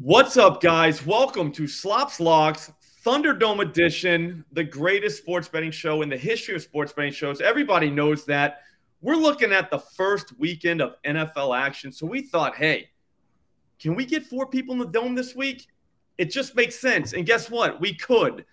What's up, guys? Welcome to Slop's Locks Thunderdome Edition, the greatest sports betting show in the history of sports betting shows. Everybody knows that. We're looking at the first weekend of NFL action. So we thought, hey, can we get four people in the dome this week? It just makes sense. And guess what? We could.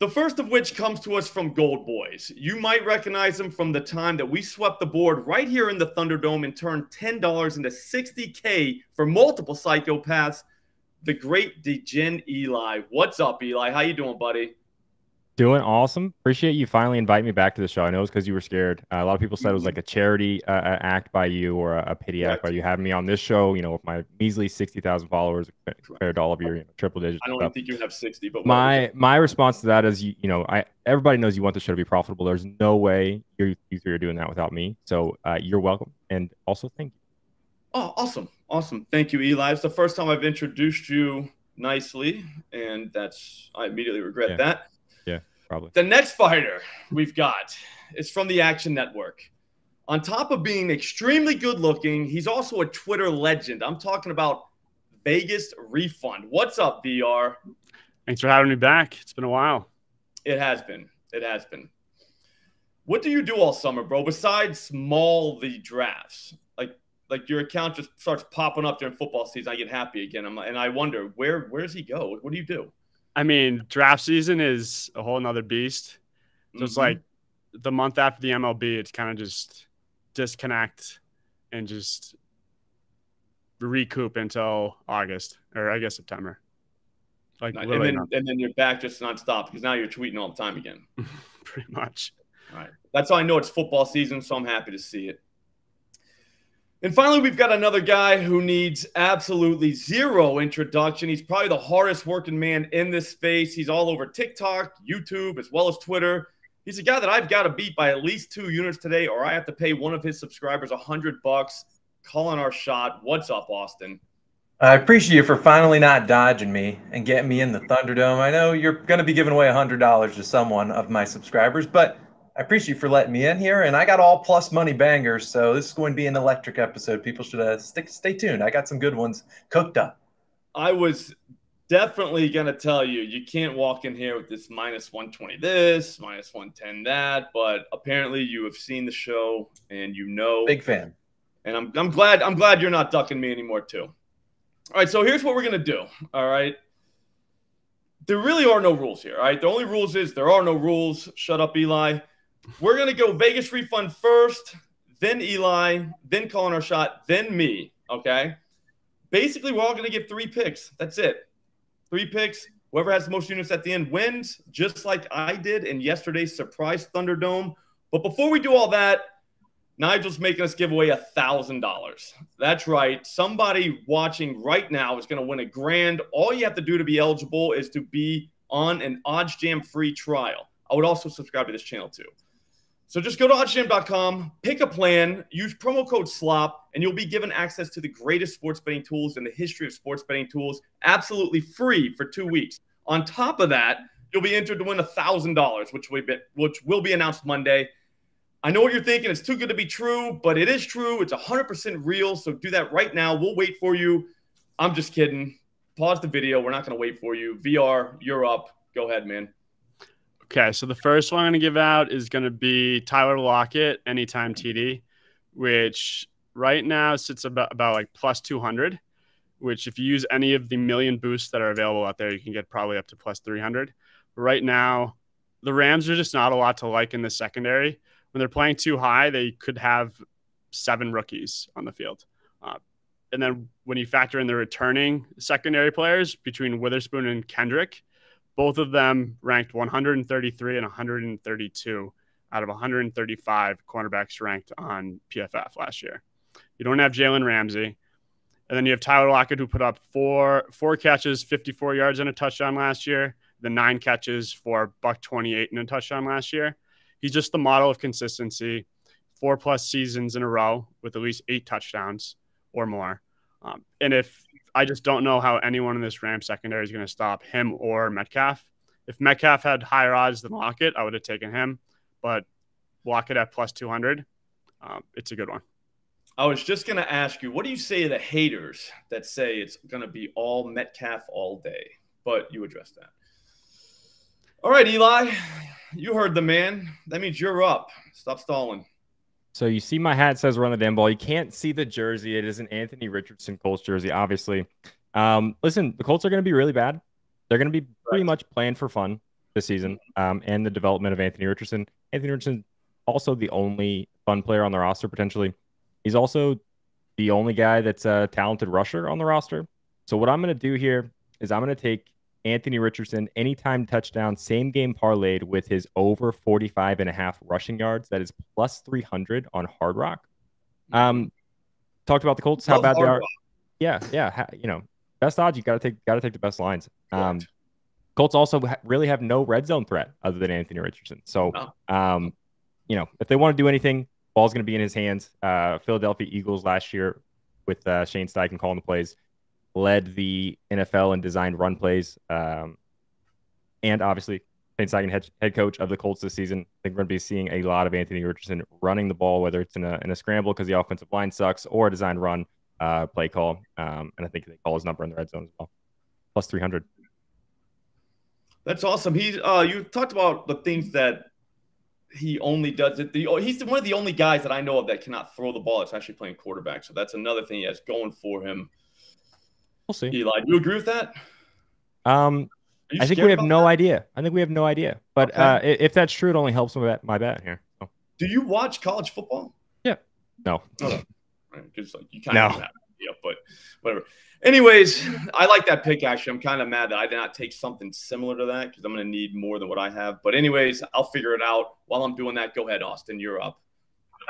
The first of which comes to us from Gold Boys. You might recognize them from the time that we swept the board right here in the Thunderdome and turned $10 into 60K for multiple psychopaths. The great Degen Eli. What's up, Eli? How you doing, buddy? Doing awesome. Appreciate you finally inviting me back to the show. I know it's because you were scared. Uh, a lot of people said it was like a charity uh, uh act by you or a, a pity act by you having me on this show. You know, with my measly sixty thousand followers compared to all of your you know, triple digits. I don't stuff. think you have sixty, but my my response to that is, you, you know, I everybody knows you want the show to be profitable. There's no way you you three are doing that without me. So uh, you're welcome, and also thank you. Oh, awesome, awesome. Thank you, Eli. It's the first time I've introduced you nicely, and that's I immediately regret Yeah. that. Yeah, probably. The next fighter we've got is from the Action Network. On top of being extremely good looking, he's also a Twitter legend. I'm talking about Vegas Refund. What's up, VR? Thanks for having me back. It's been a while. It has been. It has been. What do you do all summer, bro? Besides maul the drafts, like like your account just starts popping up during football season. I get happy again. I'm, and I wonder where where does he go? What do you do? I mean, draft season is a whole nother beast. So it's Mhm. like the month after the MLB, it's kind of just disconnect and just recoup until August or I guess September. Like and then not- and then you're back just nonstop because now you're tweeting all the time again. pretty much. All right. That's how I know it's football season, so I'm happy to see it. And finally, we've got another guy who needs absolutely zero introduction. He's probably the hardest working man in this space. He's all over TikTok, YouTube, as well as Twitter. He's a guy that I've got to beat by at least two units today, or I have to pay one of his subscribers a hundred bucks. Calling our shot. What's up, Austin? I appreciate you for finally not dodging me and getting me in the Thunderdome. I know you're going to be giving away a $100 to someone of my subscribers, but I appreciate you for letting me in here. And I got all plus money bangers, so this is going to be an electric episode. People should uh, stick, stay tuned. I got some good ones cooked up. I was definitely going to tell you, you can't walk in here with this minus 120 this, minus 110 that, but apparently you have seen the show and you know. Big fan. And I'm, I'm glad I'm glad you're not ducking me anymore too. All right, so here's what we're going to do. All right. There really are no rules here. All right. The only rules is there are no rules. Shut up, Eli. We're going to go Vegas refund first, then Eli, then calling our shot, then me. Okay. Basically, we're all going to give three picks. That's it. Three picks. Whoever has the most units at the end wins, just like I did in yesterday's surprise Thunderdome. But before we do all that, Nigel's making us give away a thousand dollars. That's right. Somebody watching right now is going to win a grand. All you have to do to be eligible is to be on an Odds Jam free trial. I would also subscribe to this channel too. So just go to oddsjam.com, pick a plan, use promo code SLOP, and you'll be given access to the greatest sports betting tools in the history of sports betting tools, absolutely free for two weeks. On top of that, you'll be entered to win a thousand dollars, which will be which will be announced Monday. I know what you're thinking. It's too good to be true, but it is true. It's 100% real. So do that right now. We'll wait for you. I'm just kidding. Pause the video. We're not going to wait for you. VR, you're up. Go ahead, man. Okay, so the first one I'm going to give out is going to be Tyler Lockett, anytime TD, which right now sits about, about like plus 200, which if you use any of the million boosts that are available out there, you can get probably up to plus 300. But right now, the Rams are just not a lot to like in the secondary. When they're playing too high, they could have seven rookies on the field. Uh, and then when you factor in the returning secondary players between Witherspoon and Kendrick, both of them ranked 133 and 132 out of 135 cornerbacks ranked on PFF last year. You don't have Jalen Ramsey. And then you have Tyler Lockett, who put up four four catches, 54 yards and a touchdown last year, the nine catches for buck 28 and a touchdown last year. He's just the model of consistency, four plus seasons in a row with at least eight touchdowns or more. Um, and if I just don't know how anyone in this Ram secondary is going to stop him or Metcalf. If Metcalf had higher odds than Lockett, I would have taken him. But Lockett at plus 200, um, it's a good one. I was just going to ask you, what do you say to the haters that say it's going to be all Metcalf all day? But you addressed that. All right, Eli, you heard the man. That means you're up. Stop stalling. So you see my hat says run the damn ball. You can't see the jersey. It is an Anthony Richardson Colts jersey, obviously. Um, listen, the Colts are going to be really bad. They're going to be pretty much playing for fun this season um, and the development of Anthony Richardson. Anthony Richardson also the only fun player on the roster potentially. He's also the only guy that's a talented rusher on the roster. So what I'm going to do here is I'm going to take Anthony Richardson anytime touchdown, same game parlayed with his over 45 and a half rushing yards. That is plus 300 on Hard Rock. Um, talked about the Colts, how bad they are. Rock. Yeah, yeah. You know, best odds. You got to take got to take the best lines. Um, Colts also ha- really have no red zone threat other than Anthony Richardson. So, no. um, you know, if they want to do anything, ball's going to be in his hands. Uh, Philadelphia Eagles last year with uh, Shane Steichen calling the plays led the NFL and designed run plays. Um, and obviously, Shane Steichen, head, head coach of the Colts this season. I think we're going to be seeing a lot of Anthony Richardson running the ball, whether it's in a, in a scramble because the offensive line sucks or a design run uh, play call. Um, and I think they call his number in the red zone as well, plus 300. That's awesome. He's uh, you talked about the things that he only does it. The, he's one of the only guys that I know of that cannot throw the ball. It's actually playing quarterback. So that's another thing he has going for him. We'll see. Eli, do you agree with that? Um, I think we have no that? idea. I think we have no idea. But okay. uh, if that's true, it only helps my bet, my bet here. So. Do you watch college football? Yeah. No. Because oh, like you kind no. of have idea, but whatever. Anyways, I like that pick. Actually, I'm kind of mad that I did not take something similar to that because I'm going to need more than what I have. But anyways, I'll figure it out. While I'm doing that, go ahead, Austin. You're up.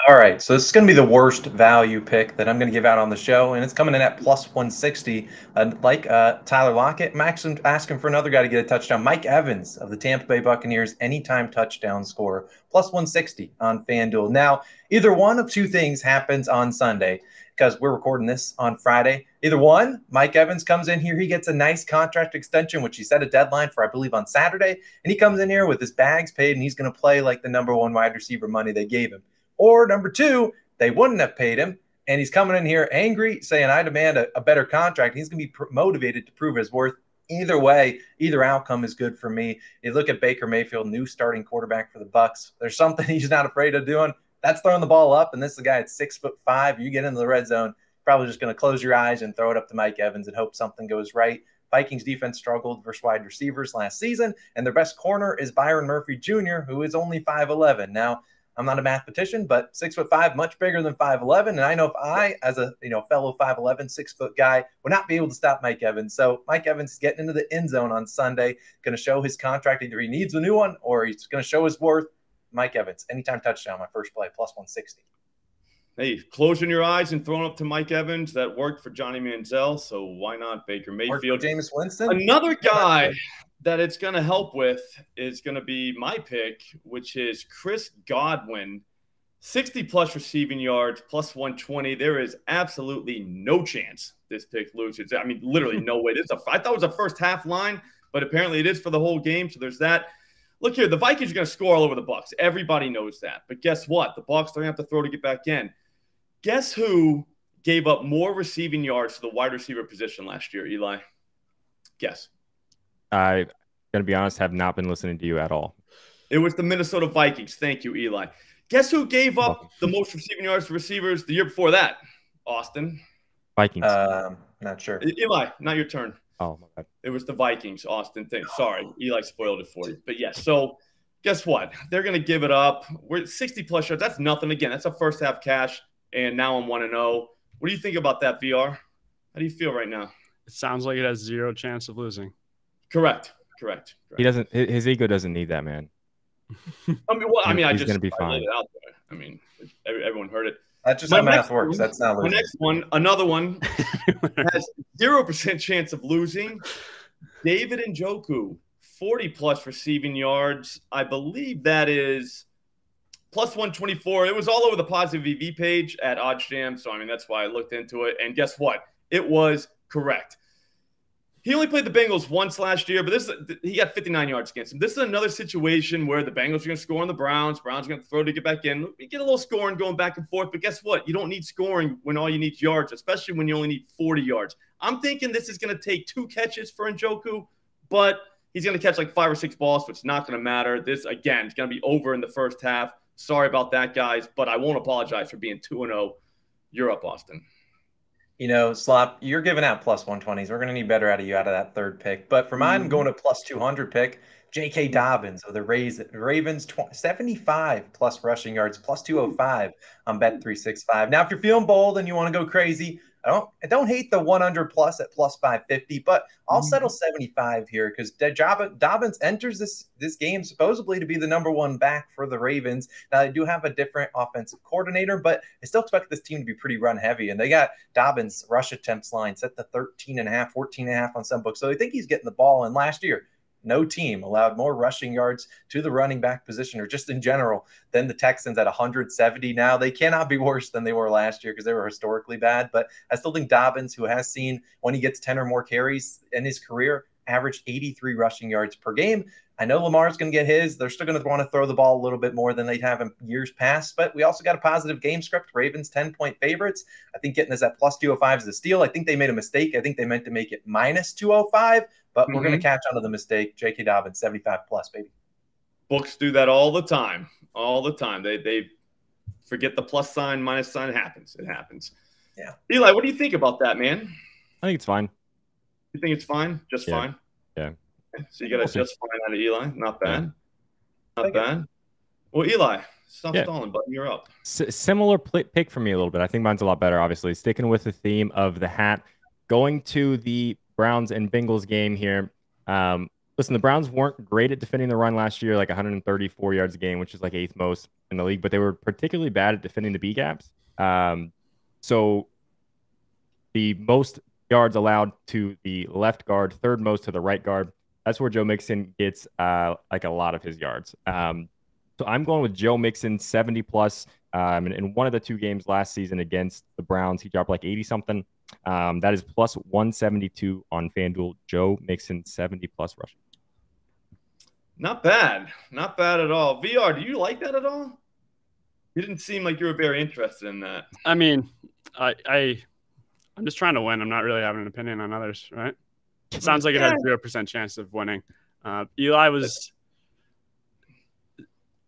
All right, so this is going to be the worst value pick that I'm going to give out on the show, and it's coming in at plus 160. Uh, like uh, Tyler Lockett, Max asking for another guy to get a touchdown. Mike Evans of the Tampa Bay Buccaneers, anytime touchdown score, plus 160 on FanDuel. Now, either one of two things happens on Sunday because we're recording this on Friday. Either one, Mike Evans comes in here, he gets a nice contract extension, which he set a deadline for, I believe, on Saturday, and he comes in here with his bags paid, and he's going to play like the number one wide receiver money they gave him. Or number two, they wouldn't have paid him, and he's coming in here angry, saying, "I demand a, a better contract." He's going to be pr- motivated to prove his worth. Either way, either outcome is good for me. You look at Baker Mayfield, new starting quarterback for the Bucs. There's something he's not afraid of doing that's throwing the ball up. And this is a guy at six foot five. You get into the red zone, probably just going to close your eyes and throw it up to Mike Evans and hope something goes right. Vikings defense struggled versus wide receivers last season, and their best corner is Byron Murphy Jr., who is only 5'11. Now, I'm not a mathematician, but six foot five, much bigger than 5'11. And I know if I, as a you know fellow 5'11, six foot guy, would not be able to stop Mike Evans. So Mike Evans is getting into the end zone on Sunday, going to show his contract. Either he needs a new one or he's going to show his worth. Mike Evans, anytime touchdown, my first play, plus 160. Hey, closing your eyes and throwing up to Mike Evans. That worked for Johnny Manziel. So why not Baker Mayfield? Jameis Winston. Another guy that it's going to help with is going to be my pick, which is Chris Godwin. 60 plus receiving yards, plus 120. There is absolutely no chance this pick loses. I mean, literally no way. This is a, I thought it was a first half line, but apparently it is for the whole game. So there's that. Look here, the Vikings are going to score all over the Bucs. Everybody knows that. But guess what? The Bucs they're going to have to throw to get back in. Guess who gave up more receiving yards to the wide receiver position last year, Eli? Guess. I, going to be honest, have not been listening to you at all. It was the Minnesota Vikings. Thank you, Eli. Guess who gave up the most receiving yards to receivers the year before that? Austin. Vikings. Um, not sure. Eli, not your turn. Oh my god. It was the Vikings, Austin thing. Sorry, Eli spoiled it for you. But yes, yeah, so guess what? They're gonna give it up. We're 60 plus yards. That's nothing. Again, that's a first half cash, and now I'm one and zero. Oh. What do you think about that, VR? How do you feel right now? It sounds like it has zero chance of losing. Correct. Correct. Correct. He doesn't. His ego doesn't need that, man. I mean, well, I mean, I just gonna be fine. It out there. I mean, everyone heard it. That's just my how math works. One, That's not losing. The next one, another one, has zero percent chance of losing. David Njoku, 40 plus receiving yards. I believe that is plus 124. It was all over the positive EV page at OddsJam. So, I mean, that's why I looked into it. And guess what? It was correct. He only played the Bengals once last year, but this he got 59 yards against him. This is another situation where the Bengals are going to score on the Browns. Browns are going to throw to get back in. We get a little scoring going back and forth, but guess what? You don't need scoring when all you need yards, especially when you only need 40 yards. I'm thinking this is going to take two catches for Njoku, but he's going to catch like five or six balls, so it's not going to matter. This, again, is going to be over in the first half. Sorry about that, guys, but I won't apologize for being 2 0. You're up, Austin you know, Slop, you're giving out plus 120s. We're going to need better out of you out of that third pick. But for mine, I'm mm-hmm. going to plus 200 pick. J.K. Dobbins of the Rays, Ravens, 75 plus rushing yards, plus 205 on Bet 365. Now, if you're feeling bold and you want to go crazy, I don't I don't hate the 100 plus at plus 550, but I'll mm-hmm. settle 75 here because Dobbins enters this this game supposedly to be the number one back for the Ravens. Now they do have a different offensive coordinator, but I still expect this team to be pretty run heavy. And they got Dobbins rush attempts line set to 13 and a half, 14 and a half on some books. So I think he's getting the ball. And last year, no team allowed more rushing yards to the running back position or just in general than the Texans at 170 now. They cannot be worse than they were last year because they were historically bad. But I still think Dobbins, who has seen when he gets 10 or more carries in his career, averaged 83 rushing yards per game. I know Lamar's going to get his. They're still going to want to throw the ball a little bit more than they have in years past, but we also got a positive game script. Ravens 10 point favorites. I think getting this at plus 205 is a steal. I think they made a mistake. I think they meant to make it minus 205, but mm-hmm. we're going to catch on to the mistake. J.K. Dobbins 75 plus, baby. Books do that all the time. All the time. They, they forget the plus sign, minus sign. It happens. It happens. Yeah. Eli, what do you think about that, man? I think it's fine. You think it's fine? Just yeah. fine? Yeah. So you got a just fine out of Eli. Not bad. Not bad. Well, Eli, stop yeah. stalling, button. You're up. S- similar pl- pick for me a little bit. I think mine's a lot better, obviously. Sticking with the theme of the hat. Going to the Browns and Bengals game here. Um, listen, the Browns weren't great at defending the run last year, like 134 yards a game, which is like eighth most in the league, but they were particularly bad at defending the B gaps. Um, so the most yards allowed to the left guard, third most to the right guard. That's where Joe Mixon gets uh, like a lot of his yards. Um, so I'm going with Joe Mixon, 70 plus. Um, and in one of the two games last season against the Browns, he dropped like 80 something. Um, that is plus 172 on FanDuel. Joe Mixon, 70 plus rushing. Not bad. Not bad at all. VR, do you like that at all? You didn't seem like you were very interested in that. I mean, I, I I'm just trying to win. I'm not really having an opinion on others, right? It sounds like it has zero percent chance of winning. Uh, Eli was.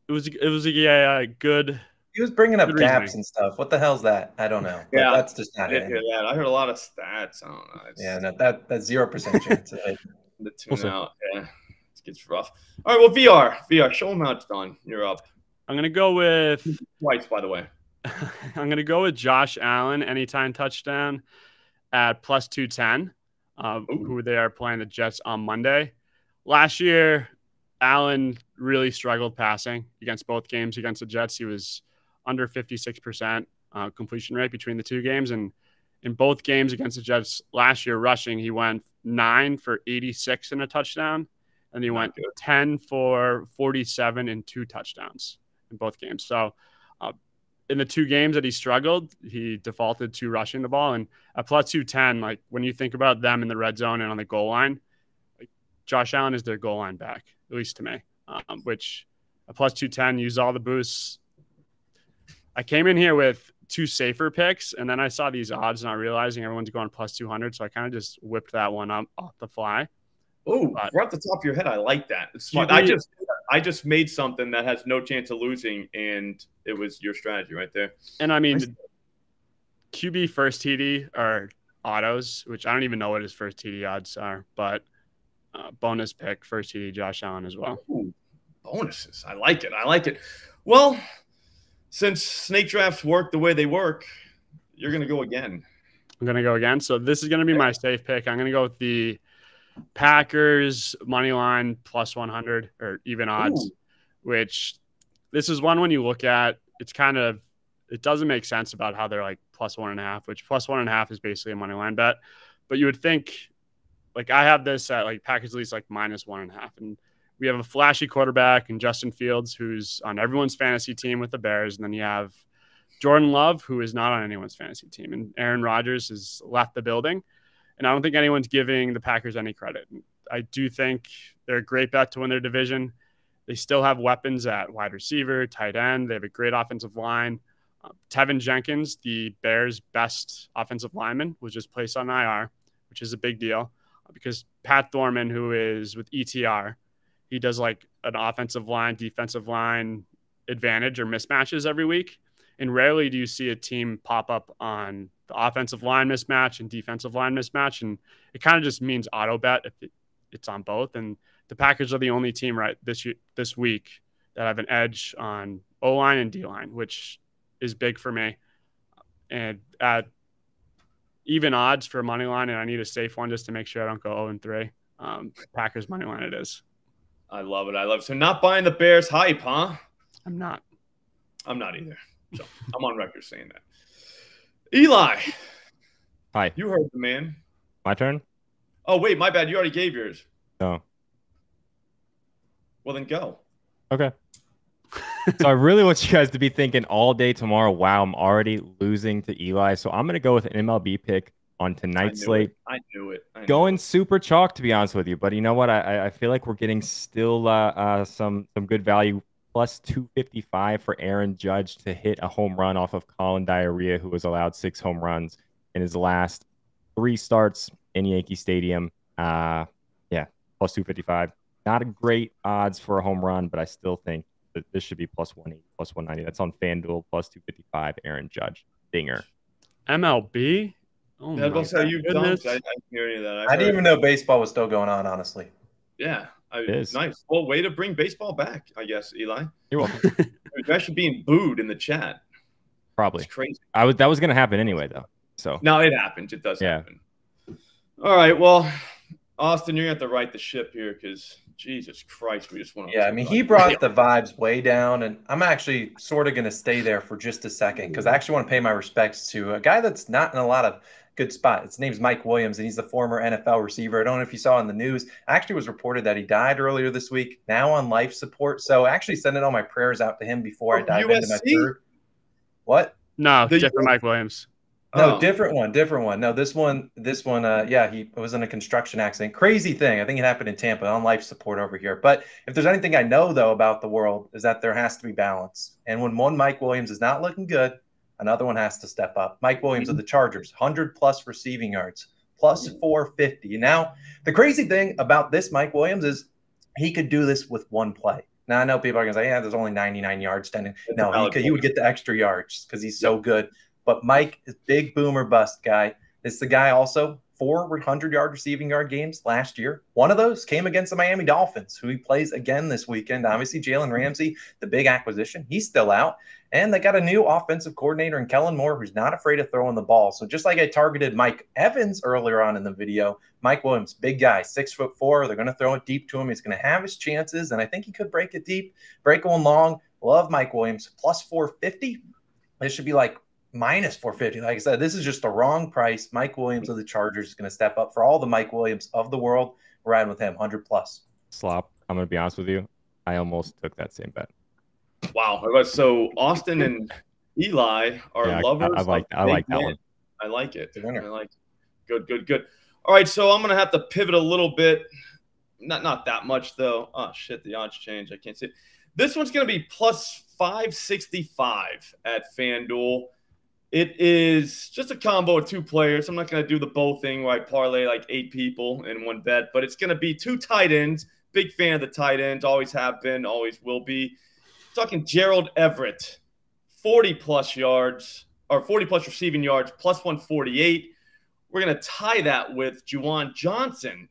It was it was a yeah, good. He was bringing up gaps and stuff. What the hell's that? I don't know. Yeah, but that's just not I it. that. I heard a lot of stats. I don't know. It's, yeah, no, that that's zero percent chance of it. The tune we'll out. Yeah, it gets rough. All right, well, VR, VR, show them how it's done. You're up. I'm gonna go with twice, by the way. I'm gonna go with Josh Allen anytime touchdown at plus two ten uh, who they are playing the Jets on Monday. Last year, Allen really struggled passing against both games against the Jets. He was under 56% uh, completion rate between the two games. And in both games against the Jets last year, rushing, he went nine for 86 in a touchdown. And he went 10 for 47 and two touchdowns in both games. So uh, in the two games that he struggled, he defaulted to rushing the ball. And at plus 210, like when you think about them in the red zone and on the goal line, like Josh Allen is their goal line back, at least to me, um, which a plus 210, use all the boosts. I came in here with two safer picks, and then I saw these odds, not realizing everyone's going plus 200. So I kind of just whipped that one up off the fly. Oh, right at the top of your head, I like that. It's smart. I just I just made something that has no chance of losing, and it was your strategy right there. And I mean, QB first TD are autos, which I don't even know what his first TD odds are, but uh, bonus pick first TD Josh Allen as well. Ooh, bonuses, I like it. I like it. Well, since snake drafts work the way they work, you're gonna go again. I'm gonna go again. So this is gonna be my safe pick. I'm gonna go with the Packers money line plus 100 or even odds, Ooh. which this is one when you look at it's kind of it doesn't make sense about how they're like plus one and a half, which plus one and a half is basically a money line bet. But you would think like I have this at like Packers least like minus one and a half. And we have a flashy quarterback and Justin Fields, who's on everyone's fantasy team with the Bears. And then you have Jordan Love, who is not on anyone's fantasy team. And Aaron Rodgers has left the building. And I don't think anyone's giving the Packers any credit. I do think they're a great bet to win their division. They still have weapons at wide receiver, tight end. They have a great offensive line. Uh, Teven Jenkins, the Bears' best offensive lineman, was just placed on IR, which is a big deal uh, because Pat Thorman, who is with ETR, he does like an offensive line, defensive line advantage or mismatches every week. And rarely do you see a team pop up on the offensive line mismatch and defensive line mismatch. And it kind of just means auto bet if it, it's on both. And the Packers are the only team right this this week that have an edge on O line and D line, which is big for me. And at even odds for money line, and I need a safe one just to make sure I don't go 0 and 3. Um, Packers money line it is. I love it. I love it. So not buying the Bears hype, huh? I'm not. I'm not either. So I'm on record saying that. Eli. Hi. You heard the man. My turn? Oh, wait, my bad. You already gave yours. No. Well, then go. Okay. so I really want you guys to be thinking all day tomorrow, wow, I'm already losing to Eli. So I'm going to go with an MLB pick on tonight's slate. It. I knew it. I knew Going it. super chalk, to be honest with you. But you know what? I, I feel like we're getting still uh, uh, some some good value. Plus 255 for Aaron Judge to hit a home run off of Colin Diarrhea, who was allowed six home runs in his last three starts in Yankee Stadium. Uh, yeah, plus 255. Not a great odds for a home run, but I still think that this should be plus 180, plus 190. That's on FanDuel, plus 255. Aaron Judge, dinger. MLB. Oh yeah, my that's you dunked. I, I didn't hear any of that. I didn't even know baseball was still going on, honestly. Yeah, I, It is. nice. Well, way to bring baseball back, I guess, Eli. You're welcome. You're actually being booed in the chat. Probably. It's crazy. I was that was gonna happen anyway, though. So No, it happens. It does Yeah. happen. All right. Well, Austin, you're going to have to right the ship here because Jesus Christ, we just want to. Yeah, I mean, he brought the vibes way down, and I'm actually sort of going to stay there for just a second because I actually want to pay my respects to a guy that's not in a lot of good spot. His name's Mike Williams, and he's the former NFL receiver. I don't know if you saw in the news. Actually, was reported that he died earlier this week. Now on life support. So actually, sending all my prayers out to him before I From dive into my USC? third. What? No, The- different Mike Williams. No, Oh. different one, different one. No, this one, this one, uh, yeah, he was in a construction accident. Crazy thing. I think it happened in Tampa on life support over here. But if there's anything I know though about the world is that there has to be balance. And when one Mike Williams is not looking good, another one has to step up. Mike Williams of mm-hmm. the Chargers, 100 plus receiving yards, plus mm-hmm. 450. Now, the crazy thing about this Mike Williams is he could do this with one play. Now I know people are gonna say, "Yeah, there's only 99 yards." Standing. That's No, he, could, he would get the extra yards because he's so good. But Mike is big boomer bust guy. It's the guy also 400 yard receiving yard games last year. One of those came against the Miami Dolphins, who he plays again this weekend. Obviously, Jalen Ramsey, the big acquisition, he's still out. And they got a new offensive coordinator in Kellen Moore, who's not afraid of throwing the ball. So just like I targeted Mike Evans earlier on in the video, Mike Williams, big guy, six foot four. They're going to throw it deep to him. He's going to have his chances, and I think he could break it deep, break one long. Love Mike Williams plus 450. This should be like minus 450. Like I said, this is just the wrong price. Mike Williams of the Chargers is going to step up for all the Mike Williams of the world. We're riding with him, 100 plus. slop. I'm gonna be honest with you. I almost took that same bet. Wow. So Austin and Eli are Yeah, lovers. I, I like I like that one. I like it. It's a winner. I like it. Good, good, good. All right, so I'm gonna have to pivot a little bit. Not not that much though. Oh shit, the odds change. I can't see. It. This one's gonna be plus 565 at FanDuel. It is just a combo of two players. I'm not gonna do the bow thing where I parlay like eight people in one bet, but it's gonna be two tight ends. Big fan of the tight ends, always have been, always will be. Talking Gerald Everett, 40 plus yards or 40 plus receiving yards, plus 148. We're going to tie that with Juwan Johnson,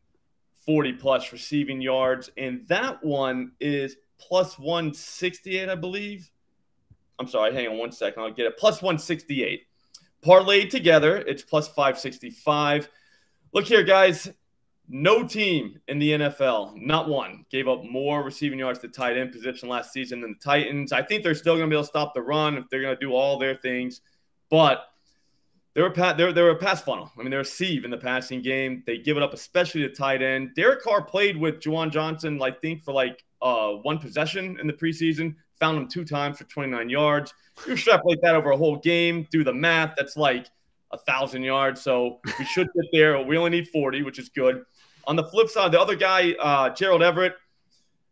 40 plus receiving yards. And that one is plus 168, I believe. I'm sorry, hang on one second. I'll get it. Plus 168. Parlayed together, it's plus 565. Look here, guys. No team in the NFL, not one, gave up more receiving yards to tight end position last season than the Titans. I think they're still going to be able to stop the run if they're going to do all their things, but they're a they're, they're a pass funnel. I mean, they're a sieve in the passing game. They give it up, especially to tight end. Derek Carr played with Juwan Johnson, I think, for like uh, one possession in the preseason. Found him two times for 29 yards. You extrapolate that over a whole game, do the math. That's like a thousand yards. So we should get there. We only need 40, which is good. On the flip side, the other guy, uh, Gerald Everett,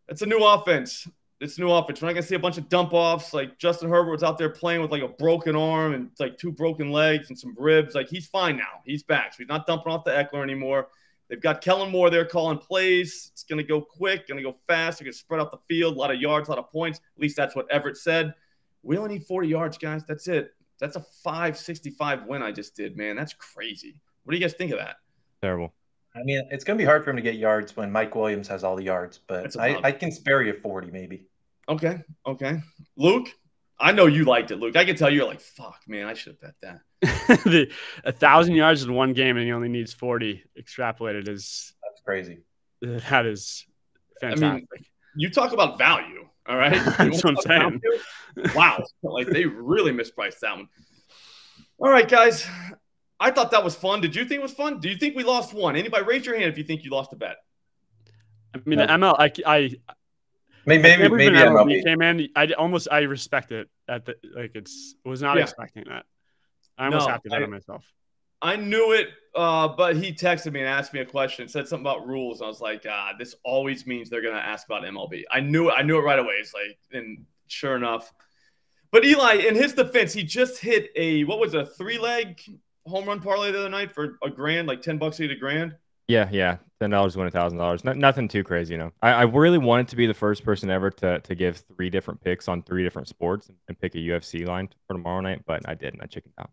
it's a new offense. It's a new offense. We're not gonna see a bunch of dump offs. Like Justin Herbert was out there playing with like a broken arm and like two broken legs and some ribs. Like he's fine now. He's back. So he's not dumping off the Ekeler anymore. They've got Kellen Moore there calling plays. It's going to go quick, going to go fast. They're going to spread out the field, a lot of yards, a lot of points. At least that's what Everett said. We only need 40 yards, guys. That's it. That's a 565 win I just did, man. That's crazy. What do you guys think of that? Terrible. I mean, it's going to be hard for him to get yards when Mike Williams has all the yards, but I, I can spare you 40 maybe. Okay. Okay. Luke, I know you liked it, Luke. I can tell you're like, fuck, man, I should have bet that. the, a thousand yards in one game and he only needs 40 extrapolated is that's crazy. That is fantastic. I mean, you talk about value. All right. that's what I'm saying. Wow. like they really mispriced that one. All right, guys. I thought that was fun. Did you think it was fun? Do you think we lost one? Anybody raise your hand if you think you lost a bet? I mean, no. ML, I, I Maybe maybe maybe MLB came in. I almost I respect it at the like it's was not yeah. expecting that. I almost no, have to bet myself. I knew it, uh, but he texted me and asked me a question, said something about rules. I was like, ah, this always means they're gonna ask about MLB. I knew it, I knew it right away. It's like, and sure enough. But Eli, in his defense, he just hit a what was it, a three leg home run parlay the other night for a grand, like ten bucks a grand. Yeah, yeah, ten dollars win a thousand dollars. Nothing too crazy, you know. I, I really wanted to be the first person ever to to give three different picks on three different sports and pick a UFC line for tomorrow night, but I didn't. I chickened out.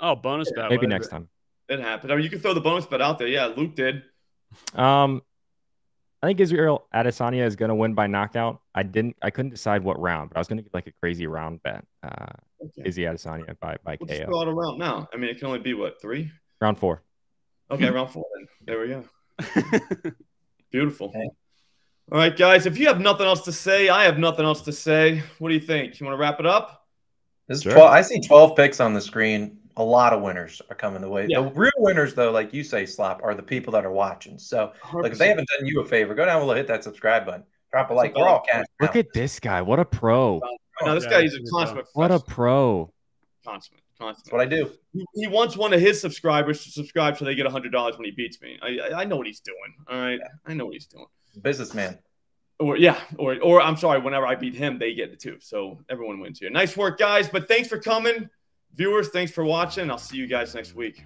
Oh, bonus bet. Maybe next time. It happened. I mean, you can throw the bonus bet out there. Yeah, Luke did. Um, I think Israel Adesanya is going to win by knockout. I didn't. I couldn't decide what round, but I was going to give like a crazy round bet. Uh, okay. Izzy Adesanya by by we'll KO. Throw out a round now. I mean, it can only be what three? Round four. Okay, round four. Then. There we go. Beautiful. Okay. All right, guys. If you have nothing else to say, I have nothing else to say. What do you think? You want to wrap it up? This sure. 12, I see 12 picks on the screen. A lot of winners are coming the way. Yeah. The real winners, though, like you say, Slop, are the people that are watching. So, 100%. like, if they haven't done you a favor, go down below, hit that subscribe button, drop a like. We're all cash. Look at this guy. What a pro. Now, this guy is a consummate. What a pro. Consummate. Consummate. That's what I do. He, he, wants one of his subscribers to subscribe so they get hundred dollars when he beats me. I, I, I know what he's doing. All right, yeah. I know what he's doing. Businessman. Or yeah, or or I'm sorry. Whenever I beat him, they get it too. So everyone wins here. Nice work, guys. But thanks for coming, viewers. Thanks for watching. I'll see you guys next week.